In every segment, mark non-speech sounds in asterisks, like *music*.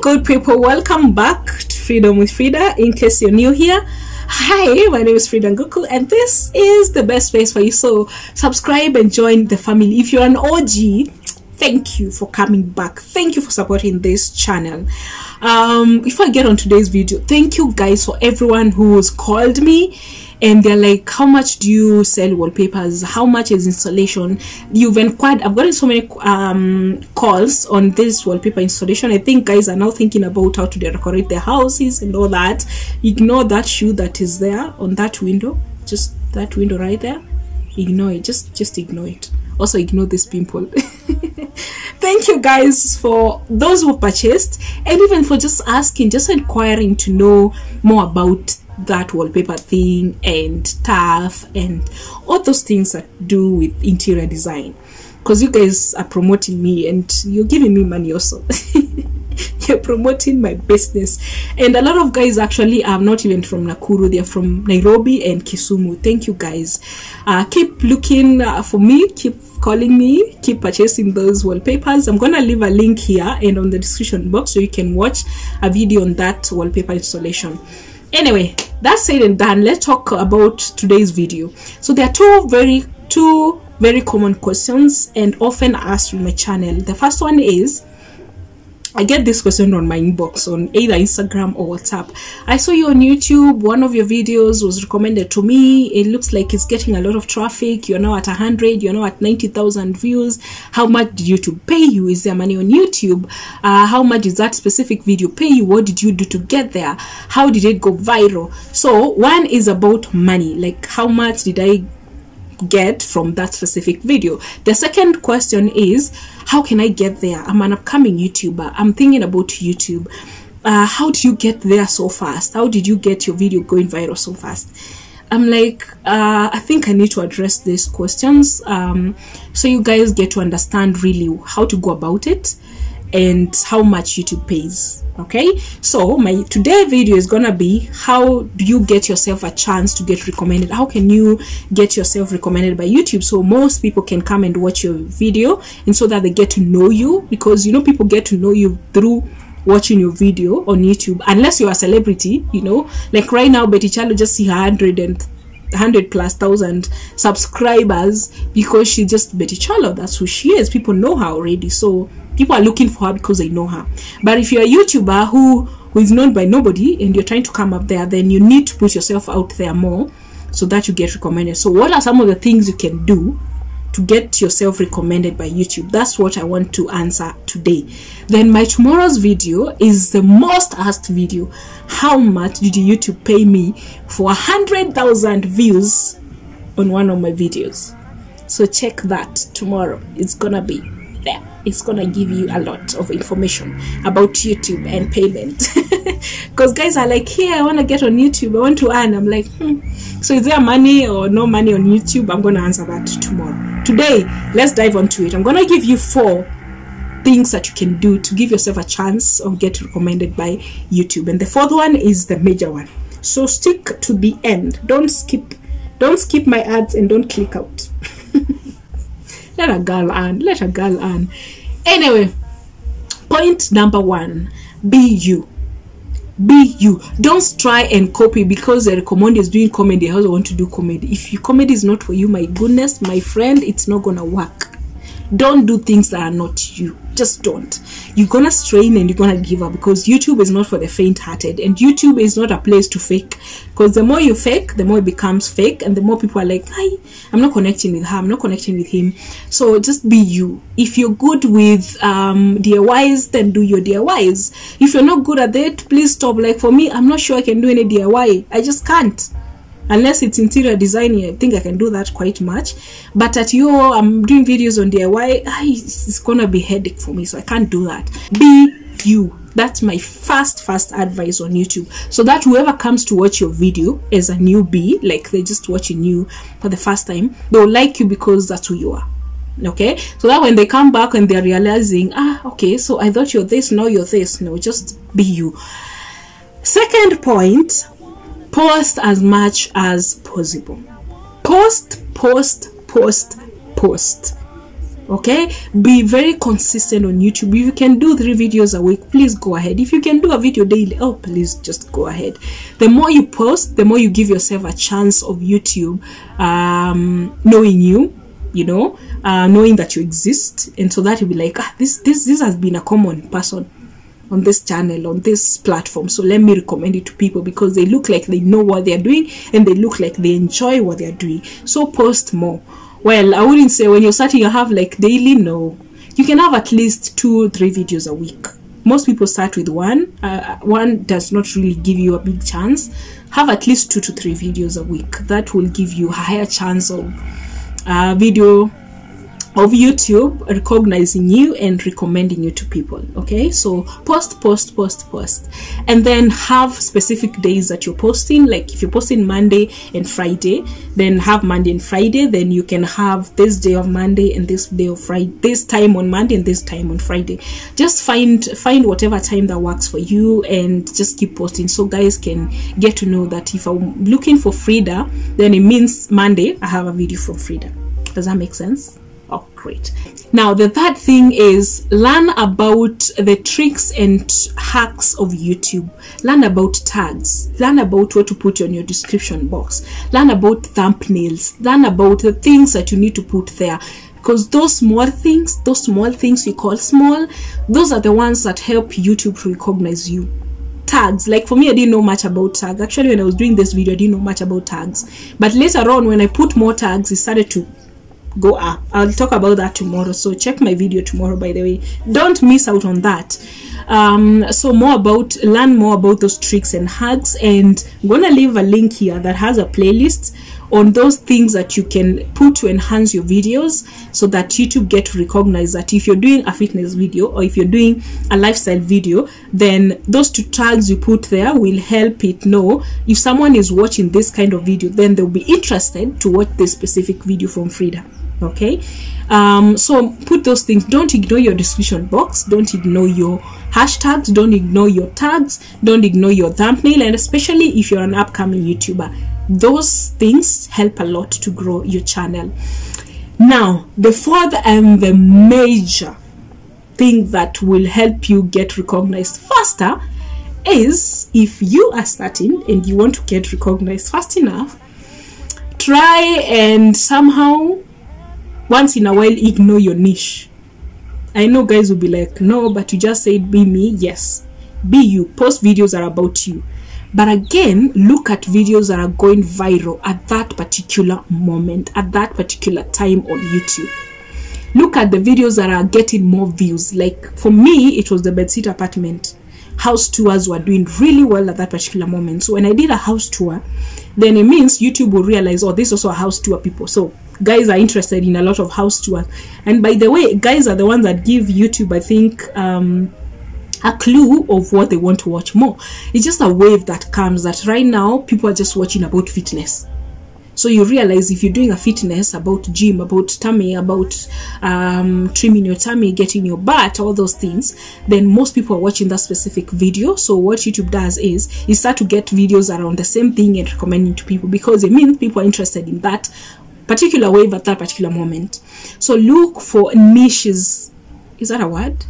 Good people. Welcome back to Freedom with Fridah. In case you're new here, hi, my name is Fridah Nguku, and this is the best place for you. So, subscribe and join the family. If you're an OG, thank you for coming back. Thank you for supporting this channel. Um, before I get on today's video, thank you guys for everyone who's called me. And they're like how much do you sell wallpapers? How much is installation? You've inquired i've gotten so many um, calls on this wallpaper installation. I think guys are now thinking about how to decorate their houses and all that. Ignore that shoe that is there on that window. Just that window right there. Ignore it. Just just ignore it. Also ignore this pimple *laughs* thank you guys for those who purchased and even for just asking just inquiring to know more about that wallpaper thing and stuff and all those things that do with interior design. Because you guys are promoting me and you're giving me money also *laughs* *laughs* you're promoting my business. And a lot of guys actually are not even from nakuru. They're from nairobi and kisumu. Thank you guys. Uh, keep looking uh, for me. Keep calling me. Keep purchasing those wallpapers. I'm gonna leave a link here and on the description box so you can watch a video on that wallpaper installation. Anyway that said and done. Let's talk about today's video. So there are two very two very common questions and often asked on my channel. The first one is I get this question on my inbox on either Instagram or WhatsApp. I saw you on YouTube. One of your videos was recommended to me. It looks like it's getting a lot of traffic. You're now at 100. You're now at 90,000 views. How much did YouTube pay you? Is there money on YouTube? Uh, how much did that specific video pay you? What did you do to get there? How did it go viral? So one is about money. Like how much did I get from that specific video. The second question is how can I get there? I'm an upcoming YouTuber. I'm thinking about YouTube. Uh, how do you get there so fast? How did you get your video going viral so fast? I'm like, uh, I think I need to address these questions um, so you guys get to understand really how to go about it and how much YouTube pays okay? So my today video is gonna be how do you get yourself a chance to get recommended? How can you get yourself recommended by youtube? So most people can come and watch your video and so that they get to know you because you know people get to know you through watching your video on youtube unless you're a celebrity you know? Like right now Betty Kyallo just see her 100 100 plus thousand subscribers because she's just Betty Kyallo. That's who she is. People know her already. So people are looking for her because they know her. But if you're a YouTuber who, who is known by nobody and you're trying to come up there, then you need to put yourself out there more so that you get recommended. So what are some of the things you can do to get yourself recommended by YouTube? That's what I want to answer today. Then my tomorrow's video is the most asked video. How much did YouTube pay me for a hundred thousand views on one of my videos? So check that tomorrow. It's gonna be there. It's gonna give you a lot of information about YouTube and payment. *laughs* *laughs* Because guys are like, here, I want to get on YouTube. I want to earn. I'm like, hmm. So is there money or no money on YouTube? I'm gonna answer that tomorrow. Today, let's dive onto it. I'm gonna give you four things that you can do to give yourself a chance of get recommended by YouTube. And the fourth one is the major one. So stick to the end. Don't skip. Don't skip my ads and don't click out. *laughs* let a girl earn. Let a girl earn. Anyway, point number one: be you. Be you. Don't try and copy because the recommend is doing comedy. I also want to do comedy. If your comedy is not for you, my goodness, my friend, it's not gonna work. Don't do things that are not you. Just don't. You're gonna strain and you're gonna give up because youtube is not for the faint-hearted and youtube is not a place to fake. Because the more you fake the more it becomes fake and the more people are like hi i'm not connecting with her. I'm not connecting with him. So just be you. If you're good with um diys then do your diys if you're not good at it please stop. Like for me i'm not sure i can do any diy i just can't unless it's interior designing i think i can do that quite much. But at you i'm doing videos on diy it's gonna be headache for me so i can't do that. Be you. That's my first first advice on youtube. So that whoever comes to watch your video as a newbie like they're just watching you for the first time they'll like you because that's who you are. Okay? So that when they come back and they're realizing ah okay so i thought you're this now you're this. No just be you. Second point post as much as possible. Post post post post. Okay? Be very consistent on youtube. If you can do three videos a week please go ahead. If you can do a video daily oh please just go ahead. The more you post the more you give yourself a chance of youtube um, knowing you you know uh, knowing that you exist. And so that you'll be like ah this this this has been a common person on this channel on this platform. So let me recommend it to people because they look like they know what they're doing and they look like they enjoy what they're doing. So post more. Well i wouldn't say when you're starting you have like daily no. You can have at least two three videos a week. Most people start with one. Uh, one does not really give you a big chance. Have at least two to three videos a week. That will give you a higher chance of uh, video of YouTube recognizing you and recommending you to people. Okay, so post, post, post, post, and then have specific days that you're posting. Like if you're posting Monday and Friday, then have Monday and Friday. Then you can have this day of Monday and this day of Friday, this time on Monday and this time on Friday. Just find find whatever time that works for you and just keep posting so guys can get to know that if I'm looking for Fridah, then it means Monday I have a video from Fridah. Does that make sense? Oh, great. Now, the third thing is learn about the tricks and hacks of YouTube. Learn about tags. Learn about what to put on your description box. Learn about thumbnails. Learn about the things that you need to put there. Because those small things, those small things you call small, those are the ones that help YouTube to recognize you tags like for me i didn't know much about tags actually when i was doing this video i didn't know much about tags but later on when i put more tags it started to go up. I'll talk about that tomorrow so check my video tomorrow by the way. Don't miss out on that. Um, so more about learn more about those tricks and hacks and i'm gonna leave a link here that has a playlist on those things that you can put to enhance your videos so that youtube get to recognize that if you're doing a fitness video or if you're doing a lifestyle video then those two tags you put there will help it know if someone is watching this kind of video then they'll be interested to watch this specific video from fridah okay? Um, so put those things don't ignore your description box don't ignore your hashtags don't ignore your tags don't ignore your thumbnail and especially if you're an upcoming youtuber. Those things help a lot to grow your channel. Now the fourth and the major thing that will help you get recognized faster is if you are starting and you want to get recognized fast enough try and somehow once in a while ignore your niche. I know guys will be like no but you just said be me. Yes. Be you. Post videos that are about you. But again look at videos that are going viral at that particular moment at that particular time on youtube. Look at the videos that are getting more views. Like for me it was the bedsit apartment. House tours were doing really well at that particular moment. So when i did a house tour then it means youtube will realize oh this is also a house tour people. So guys are interested in a lot of house tours. And by the way guys are the ones that give youtube i think um a clue of what they want to watch more. It's just a wave that comes that right now people are just watching about fitness. So you realize if you're doing a fitness about gym about tummy about um, trimming your tummy getting your butt all those things then most people are watching that specific video. So what youtube does is you start to get videos around the same thing and recommending to people because it means people are interested in that particular wave at that particular moment. So look for niches. Is that a word?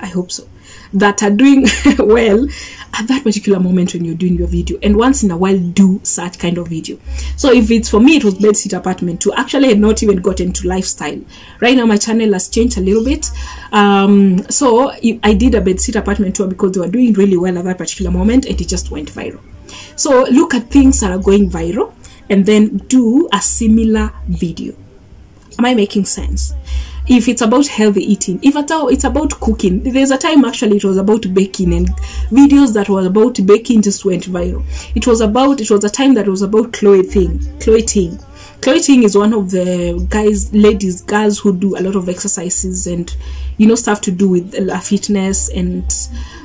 I hope so. That are doing *laughs* well at that particular moment when you're doing your video. And once in a while do such kind of video. So if it's for me it was bedsit apartment too. Actually had not even gotten to lifestyle. Right now my channel has changed a little bit. Um, so i did a bedsit apartment tour because they were doing really well at that particular moment and it just went viral. So look at things that are going viral and then do a similar video. Am i making sense? If it's about healthy eating if at all it's about cooking there's a time actually it was about baking and videos that was about baking just went viral. It was about it was a time that was about Chloe Ting clothing Chloe Ting is one of the guys ladies girls who do a lot of exercises and you know stuff to do with uh, fitness and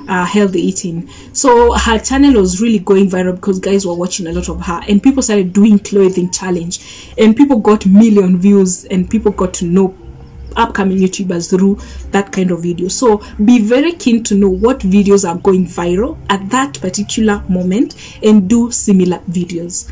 uh, healthy eating. So her channel was really going viral because guys were watching a lot of her and people started doing Chloe Ting challenge and people got million views and people got to know upcoming youtubers through that kind of video. So be very keen to know what videos are going viral at that particular moment and do similar videos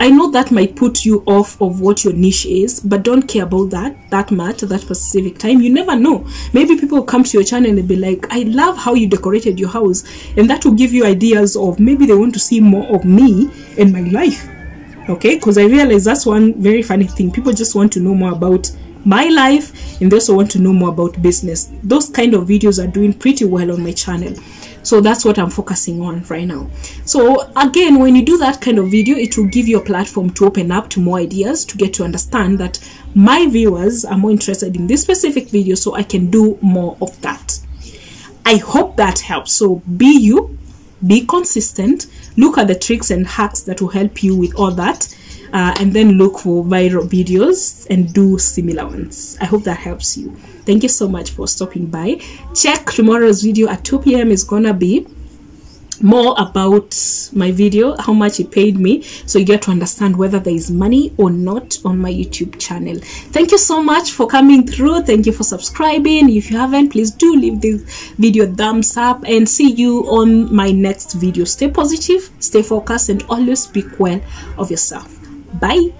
I know that might put you off of what your niche is, but don't care about that that much at that specific time. You never know. Maybe people come to your channel and be like, I love how you decorated your house. And that will give you ideas of maybe they want to see more of me and my life. Okay, because I realize that's one very funny thing. People just want to know more about my life and they also want to know more about business. Those kind of videos are doing pretty well on my channel so that's what i'm focusing on right now. So again when you do that kind of video it will give you a platform to open up to more ideas to get to understand that my viewers are more interested in this specific video so i can do more of that. I hope that helps. So be you be consistent look at the tricks and hacks that will help you with all that uh, and then look for viral videos and do similar ones. I hope that helps you thank you so much for stopping by. Check tomorrow's video at 2 p.m is gonna be more about my video how much it paid me so you get to understand whether there is money or not on my youtube channel. Thank you so much for coming through. Thank you for subscribing. If you haven't please do leave this video thumbs up and see you on my next video. Stay positive stay focused and always speak well of yourself. Bye